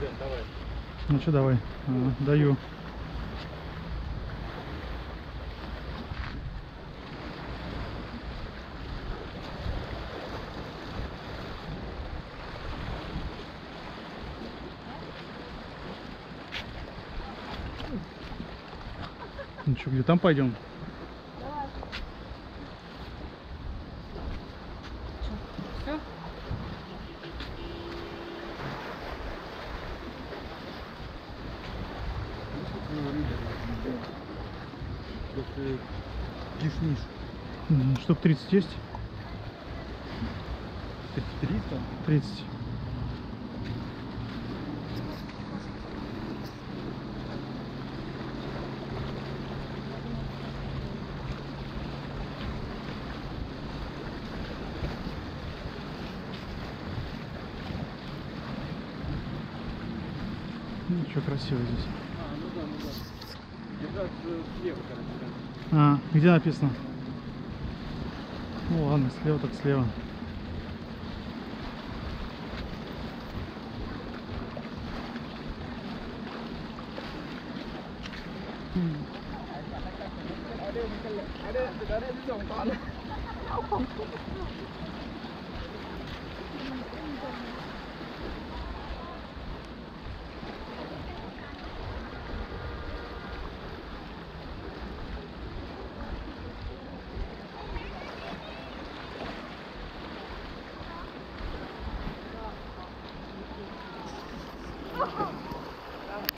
Дэн, давай. Ну что, давай. А, даю. Ну что, где там пойдем? Все? Кишмиш. М, Штук 30 есть? 300? 30. Ну, что красиво здесь. А, ну да, ну да. Держать э, слева, короче. А, где написано? Ну ладно, слева так слева. Oh.